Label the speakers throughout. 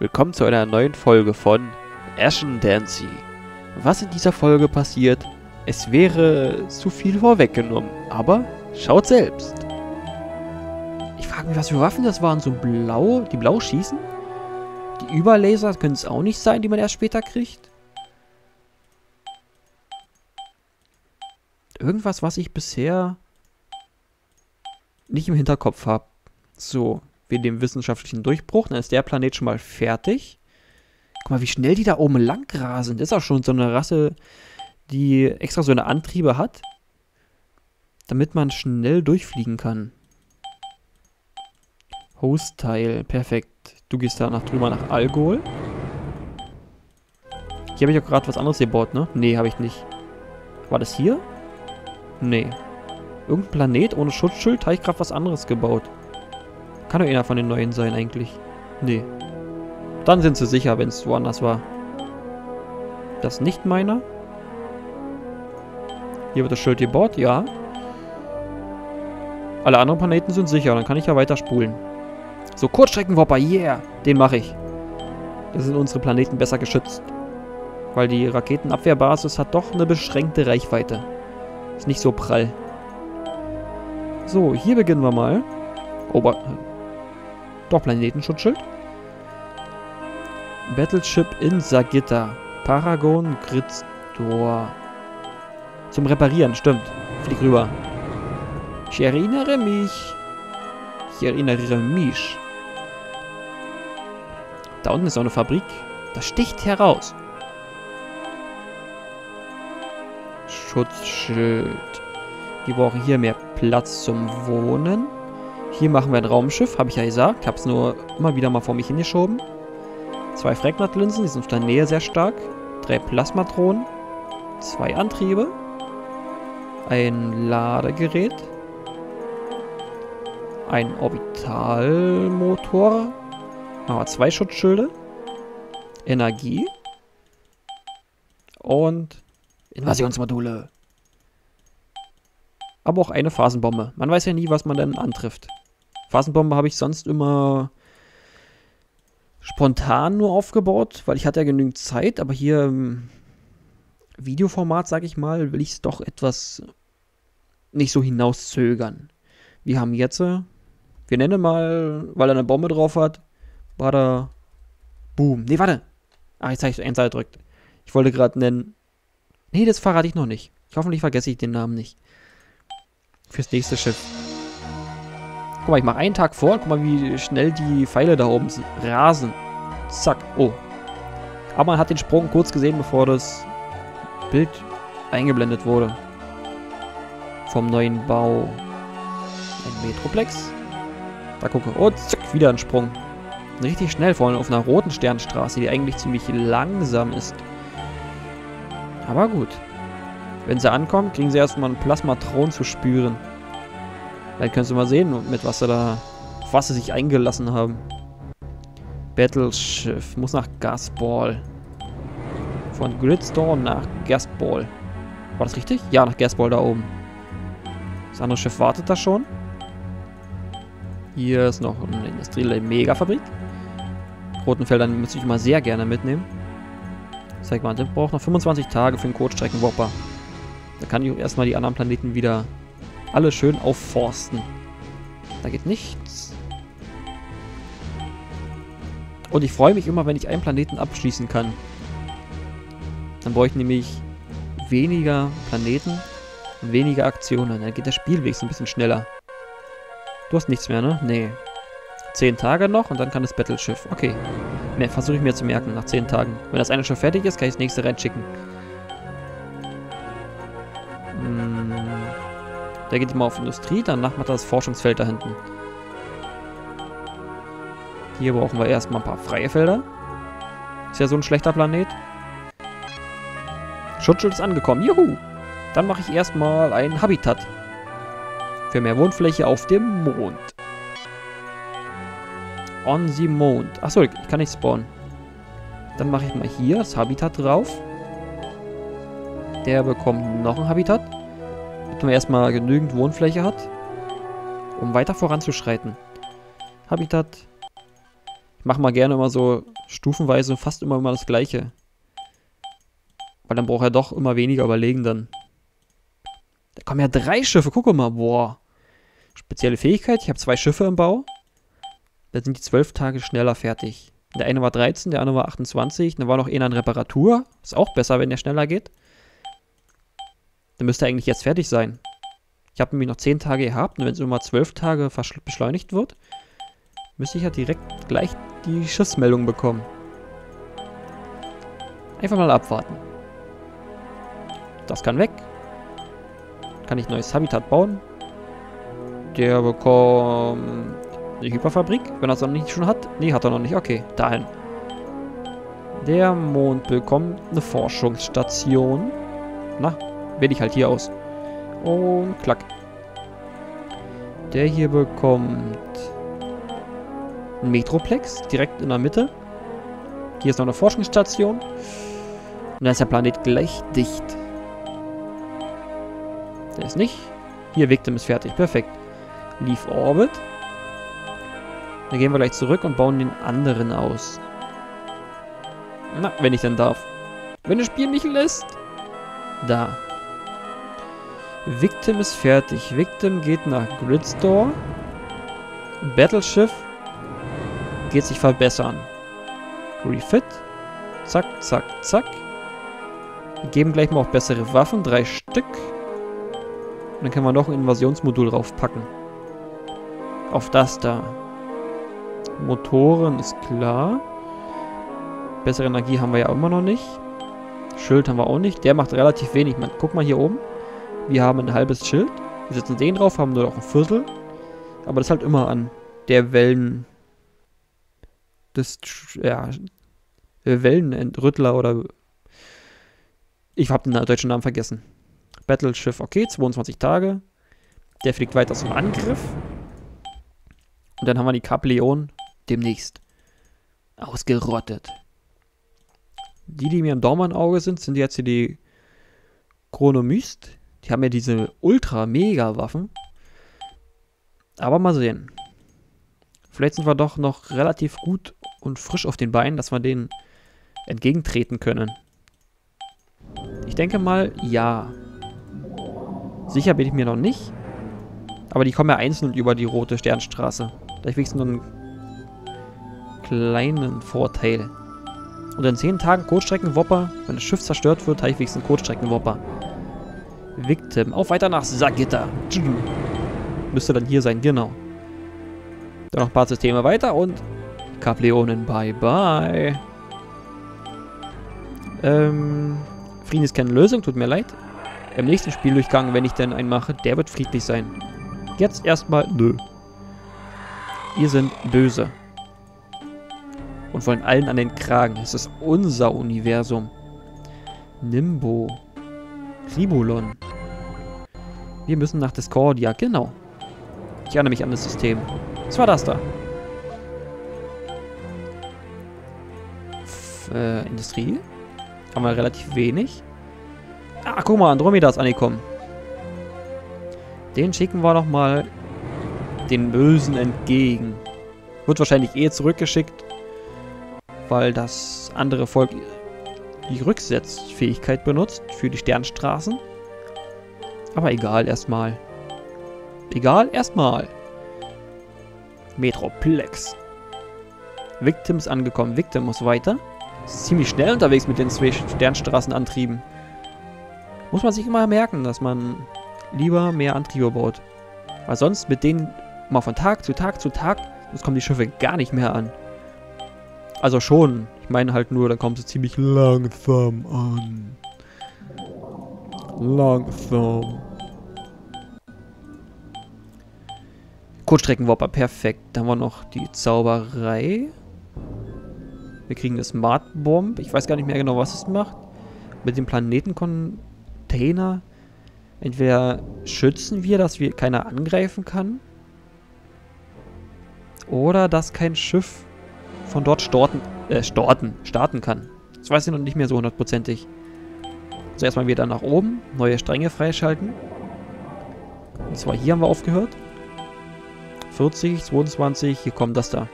Speaker 1: Willkommen zu einer neuen Folge von Ashen Dancy. Was in dieser Folge passiert, es wäre zu viel vorweggenommen, aber schaut selbst. Ich frage mich, was für Waffen das waren. So blau, die blau schießen? Die Überlaser können es auch nicht sein, die man erst später kriegt. Irgendwas, was ich bisher nicht im Hinterkopf habe. So, wir dem wissenschaftlichen Durchbruch. Dann ist der Planet schon mal fertig. Guck mal, wie schnell die da oben lang rasen. Das ist auch schon so eine Rasse, die extra so eine Antriebe hat, damit man schnell durchfliegen kann. Host-Teil, perfekt. Du gehst da nach drüber nach Algol. Hier habe ich auch gerade was anderes gebaut, ne? Nee, habe ich nicht. War das hier? Nee. Irgendein Planet ohne Schutzschild habe ich gerade was anderes gebaut. Kann doch einer von den neuen sein eigentlich. Nee. Dann sind sie sicher, wenn es woanders war. Das nicht meiner. Hier wird das Schild gebaut, ja. Alle anderen Planeten sind sicher, dann kann ich ja weiter spulen. So, Kurzstreckenwopper, yeah! Den mache ich. Da sind unsere Planeten besser geschützt. Weil die Raketenabwehrbasis hat doch eine beschränkte Reichweite. Ist nicht so prall. So, hier beginnen wir mal. Ober... Doch, Planetenschutzschild. Battleship in Sagitta. Paragon Gritzdor. Zum Reparieren, stimmt. Flieg rüber. Ich erinnere mich. Ich erinnere mich. Da unten ist auch eine Fabrik. Das sticht heraus. Schutzschild. Wir brauchen hier mehr Platz zum Wohnen. Hier machen wir ein Raumschiff, habe ich ja gesagt. Habe es nur immer wieder mal vor mich hingeschoben. Zwei Fragmat-Linsen, die sind auf der Nähe sehr stark. Drei Plasmatronen. Zwei Antriebe. Ein Ladegerät. Ein Orbitalmotor. Aber zwei Schutzschilde. Energie. Und Invasionsmodule. Aber auch eine Phasenbombe. Man weiß ja nie, was man denn antrifft. Phasenbombe habe ich sonst immer spontan nur aufgebaut, weil ich hatte ja genügend Zeit, aber hier im Videoformat, sage ich mal, will ich es doch etwas nicht so hinauszögern. Wir haben jetzt, wir nennen mal, weil er eine Bombe drauf hat, war da Boom. Nee, warte. Ach, jetzt habe ich Enter gedrückt. Ich wollte gerade nennen. Nee, das verrate ich noch nicht. Ich hoffentlich vergesse ich den Namen nicht. Fürs nächste Schiff. Guck mal, ich mache einen Tag vor. Guck mal, wie schnell die Pfeile da oben rasen. Zack. Oh. Aber man hat den Sprung kurz gesehen, bevor das Bild eingeblendet wurde. Vom neuen Bau. Ein Metroplex. Da gucke. Oh, zack, wieder ein Sprung. Richtig schnell, vor allem auf einer roten Sternstraße, die eigentlich ziemlich langsam ist. Aber gut. Wenn sie ankommen, kriegen sie erstmal einen Plasmatron zu spüren. Dann können Sie mal sehen, mit was sie da, was sie sich eingelassen haben. Battleschiff muss nach Gasball. Von Gridstone nach Gasball. War das richtig? Ja, nach Gasball da oben. Das andere Schiff wartet da schon. Hier ist noch eine industrielle Megafabrik. Rotenfeldern müsste ich mal sehr gerne mitnehmen. Zeig mal, der braucht noch 25 Tage für den Kurzstreckenwopper. Da kann ich erstmal die anderen Planeten wieder alle schön aufforsten. Da geht nichts. Und ich freue mich immer, wenn ich einen Planeten abschließen kann. Dann brauche ich nämlich weniger Planeten und weniger Aktionen. Dann geht der Spielweg so ein bisschen schneller. Du hast nichts mehr, ne? Nee. Zehn Tage noch und dann kann das Battleschiff. Okay. Versuche ich mir zu merken nach zehn Tagen. Wenn das eine schon fertig ist, kann ich das nächste reinschicken. Der geht immer auf Industrie, danach macht er das Forschungsfeld da hinten. Hier brauchen wir erstmal ein paar freie Felder. Ist ja so ein schlechter Planet. Schutzschild ist angekommen. Juhu! Dann mache ich erstmal ein Habitat. Für mehr Wohnfläche auf dem Mond. On the Mond. Achso, ich kann nicht spawnen. Dann mache ich mal hier das Habitat drauf. Der bekommt noch ein Habitat man erstmal genügend Wohnfläche hat, um weiter voranzuschreiten. Habitat. Ich mache mal gerne immer so stufenweise fast immer immer das gleiche. Weil dann braucht er doch immer weniger überlegen dann. Da kommen ja drei Schiffe, guck mal, boah. Spezielle Fähigkeit, ich habe zwei Schiffe im Bau. Da sind die zwölf Tage schneller fertig. Der eine war 13, der andere war 28. Dann war noch einer in Reparatur. Ist auch besser, wenn der schneller geht. Dann müsste er eigentlich jetzt fertig sein. Ich habe nämlich noch 10 Tage gehabt. Und wenn es immer 12 Tage beschleunigt wird, müsste ich ja direkt gleich die Schiffsmeldung bekommen. Einfach mal abwarten. Das kann weg. Kann ich neues Habitat bauen. Der bekommt eine Hyperfabrik, wenn er es noch nicht schon hat. Nee, hat er noch nicht. Okay, dahin. Der Mond bekommt eine Forschungsstation. Na, wähle ich halt hier aus. Und klack. Der hier bekommt ein Metroplex, direkt in der Mitte. Hier ist noch eine Forschungsstation. Und dann ist der Planet gleich dicht. Der ist nicht. Hier, Victim ist fertig. Perfekt. Leaf Orbit. Dann gehen wir gleich zurück und bauen den anderen aus. Na, wenn ich denn darf. Wenn das Spiel mich lässt. Da. Victim ist fertig. Victim geht nach Gridstore. Battleschiff geht sich verbessern. Refit. Zack, zack, zack. Wir geben gleich mal auch bessere Waffen. Drei Stück. Und dann können wir noch ein Invasionsmodul draufpacken. Auf das da. Motoren ist klar. Bessere Energie haben wir ja immer noch nicht. Schild haben wir auch nicht. Der macht relativ wenig. Man, guck mal hier oben. Wir haben ein halbes Schild. Wir setzen den drauf, haben nur noch ein Viertel. Aber das halt immer an der Wellen... des... ja... Wellenentrüttler oder... Ich habe den deutschen Namen vergessen. Battleschiff, okay, 22 Tage. Der fliegt weiter zum Angriff. Und dann haben wir die Kapleon demnächst ausgerottet. Die, die mir im Daumenauge sind, sind jetzt hier die Chronomyst. Die haben ja diese ultra-mega-Waffen. Aber mal sehen. Vielleicht sind wir doch noch relativ gut und frisch auf den Beinen, dass wir denen entgegentreten können. Ich denke mal, ja. Sicher bin ich mir noch nicht. Aber die kommen ja einzeln über die rote Sternstraße. Da ich wenigstens nur einen kleinen Vorteil. Und in 10 Tagen Kotstreckenwopper. Wenn das Schiff zerstört wird, habe ich wenigstens einen Kotstreckenwopper. Victim. Auf weiter nach Sagitta. Müsste dann hier sein, genau. Dann noch ein paar Systeme weiter und Kapleonen, bye bye. Ähm, Frieden ist keine Lösung, tut mir leid. Im nächsten Spieldurchgang, wenn ich denn einen mache, der wird friedlich sein. Jetzt erstmal, nö. Ihr sind böse und wollen allen an den Kragen. Es ist unser Universum. Nimbo. Ribulon. Wir müssen nach Discordia, genau. Ich erinnere mich an das System. Was war das da? F äh, Industrie? Haben wir relativ wenig. Ah, guck mal, Andromeda ist angekommen. Den schicken wir noch mal den Bösen entgegen. Wird wahrscheinlich eh zurückgeschickt weil das andere Volk die Rücksetzfähigkeit benutzt für die Sternstraßen. Aber egal, erstmal. Egal, erstmal. Metroplex. Victim ist angekommen. Victim muss weiter. Ist ziemlich schnell unterwegs mit den zwei Sternstraßenantrieben. Muss man sich immer merken, dass man lieber mehr Antriebe baut. Weil sonst mit denen mal von Tag zu Tag zu Tag, sonst kommen die Schiffe gar nicht mehr an. Also schon. Ich meine halt nur, dann kommt sie ziemlich langsam an. Langsam. Kurzstreckenwopper, perfekt. Dann haben wir noch die Zauberei. Wir kriegen eine Smart Bomb. Ich weiß gar nicht mehr genau, was es macht. Mit dem Planetencontainer. Entweder schützen wir, dass wir keiner angreifen kann. Oder dass kein Schiff von dort storten, äh, storten, starten kann. Das weiß ich noch nicht mehr so hundertprozentig. So, erstmal wieder nach oben, neue Stränge freischalten. Und zwar hier haben wir aufgehört. 40, 22, hier kommt das da.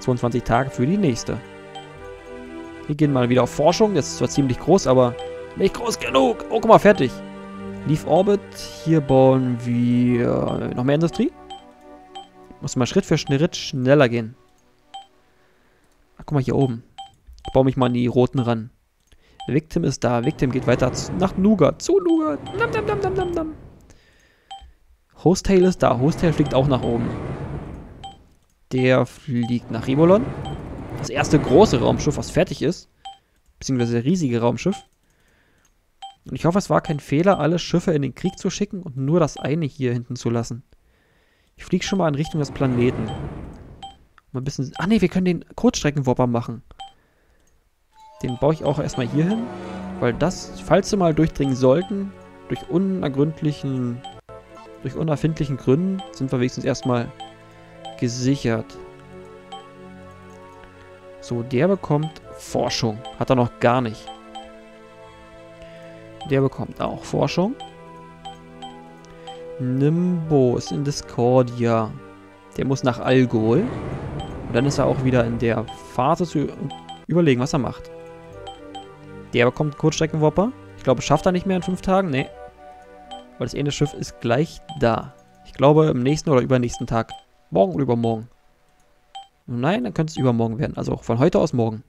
Speaker 1: 22 Tage für die nächste. Wir gehen mal wieder auf Forschung. Das ist zwar ziemlich groß, aber nicht groß genug. Oh, guck mal, fertig. Leaf Orbit. Hier bauen wir noch mehr Industrie. Muss mal Schritt für Schritt schneller gehen. Ach, guck mal hier oben. Ich baue mich mal an die roten ran. Victim ist da. Victim geht weiter nach Nougat. Zu Nougat. Nam, nam, nam, nam, nam, nam. Hosttail ist da. Hosttail fliegt auch nach oben. Der fliegt nach Ribolon. Das erste große Raumschiff, was fertig ist. Beziehungsweise riesige Raumschiff. Und ich hoffe, es war kein Fehler, alle Schiffe in den Krieg zu schicken und nur das eine hier hinten zu lassen. Ich fliege schon mal in Richtung des Planeten. Mal ein bisschen... Ah ne, wir können den Kurzstreckenwopper machen. Den baue ich auch erstmal hier hin. Weil das, falls sie mal durchdringen sollten, durch unergründlichen, durch unerfindlichen Gründen, sind wir wenigstens erstmal gesichert. So, der bekommt Forschung. Hat er noch gar nicht. Der bekommt auch Forschung. Nimbo ist in Discordia. Der muss nach Algol. Und dann ist er auch wieder in der Phase zu überlegen, was er macht. Der bekommt Kurzstreckenwopper. Ich glaube, schafft er nicht mehr in fünf Tagen. Nee. Weil das eine Schiff ist gleich da. Ich glaube, im nächsten oder übernächsten Tag. Morgen oder übermorgen. Nein, dann könnte es übermorgen werden. Also von heute aus morgen.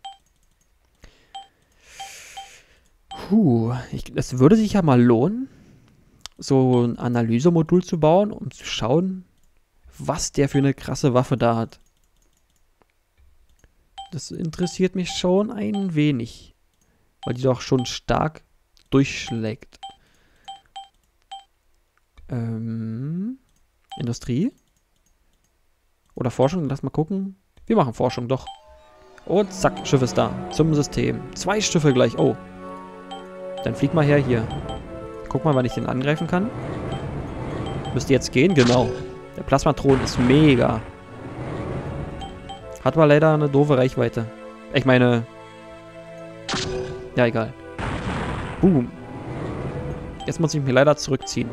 Speaker 1: Puh, es würde sich ja mal lohnen, so ein Analysemodul zu bauen, um zu schauen, was der für eine krasse Waffe da hat. Das interessiert mich schon ein wenig, weil die doch schon stark durchschlägt. Ähm, Industrie? Oder Forschung? Lass mal gucken. Wir machen Forschung, doch. Und zack, Schiff ist da. Zum System. Zwei Schiffe gleich. Oh. Dann flieg mal her hier. Guck mal, wann ich den angreifen kann. Müsste jetzt gehen, genau. Der Plasmatron ist mega. Hat aber leider eine doofe Reichweite. Ich meine... Ja, egal. Boom. Jetzt muss ich mich leider zurückziehen.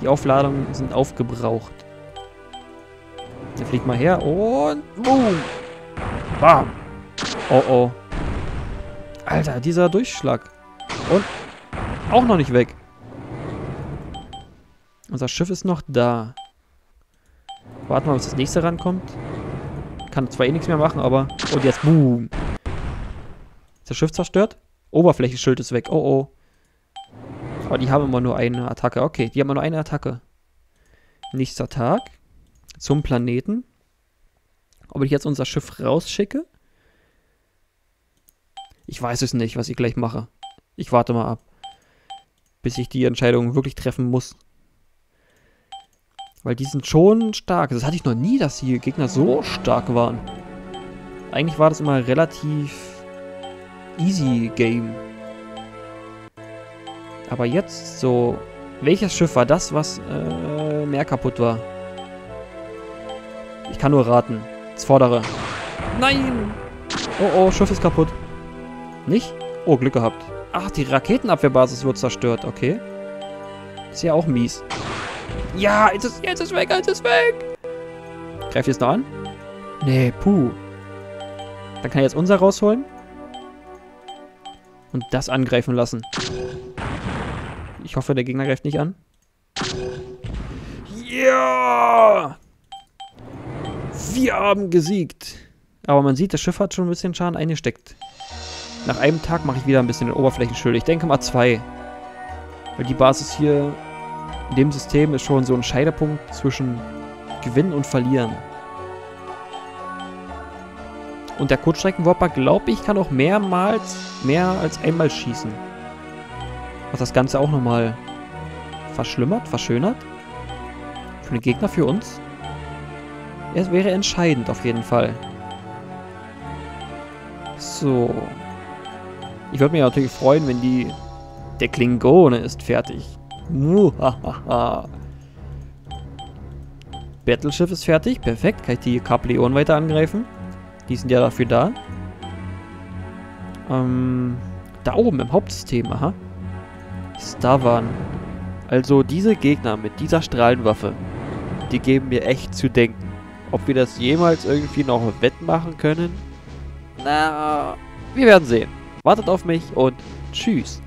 Speaker 1: Die Aufladungen sind aufgebraucht. Der fliegt mal her und... Boom. Bam. Oh, oh. Alter, dieser Durchschlag. Und auch noch nicht weg. Unser Schiff ist noch da. Warten wir, bis das nächste rankommt. Kann zwar eh nichts mehr machen, aber... Und jetzt, boom. Das Schiff zerstört? Oberflächenschild ist weg. Oh, oh. Aber die haben immer nur eine Attacke. Okay, die haben immer nur eine Attacke. Nächster Tag. Zum Planeten. Ob ich jetzt unser Schiff rausschicke? Ich weiß es nicht, was ich gleich mache. Ich warte mal ab. Bis ich die Entscheidung wirklich treffen muss. Weil die sind schon stark. Das hatte ich noch nie, dass die Gegner so stark waren. Eigentlich war das immer relativ easy Game. Aber jetzt so... Welches Schiff war das, was äh, mehr kaputt war? Ich kann nur raten. Das vordere. Nein! Oh oh, Schiff ist kaputt. Nicht? Oh, Glück gehabt. Ach, die Raketenabwehrbasis wird zerstört. Okay. Ist ja auch mies. Ja, jetzt ist, jetzt ist weg, jetzt ist weg. Greif jetzt noch an? Nee, puh. Dann kann ich jetzt unser rausholen. Und das angreifen lassen. Ich hoffe, der Gegner greift nicht an. Ja! Wir haben gesiegt. Aber man sieht, das Schiff hat schon ein bisschen Schaden eingesteckt. Nach einem Tag mache ich wieder ein bisschen den Oberflächenschild. Ich denke mal zwei. Weil die Basis hier in dem System ist schon so ein Scheidepunkt zwischen Gewinnen und Verlieren. Und der Kurzstreckenwopper, glaube ich, kann auch mehrmals, mehr als einmal schießen. Was das Ganze auch nochmal verschlimmert, verschönert. Für den Gegner, für uns. Es wäre entscheidend auf jeden Fall. So. Ich würde mich natürlich freuen, wenn die... Der Klingone ist fertig. Muhahaha. Battleschiff ist fertig. Perfekt. Kann ich die Kapleon weiter angreifen. Die sind ja dafür da. Ähm, da oben im Hauptsystem, aha. Stavan. Also diese Gegner mit dieser Strahlenwaffe, die geben mir echt zu denken.
Speaker 2: Ob wir das jemals irgendwie noch wettmachen können? Na, wir werden sehen. Wartet auf mich und tschüss.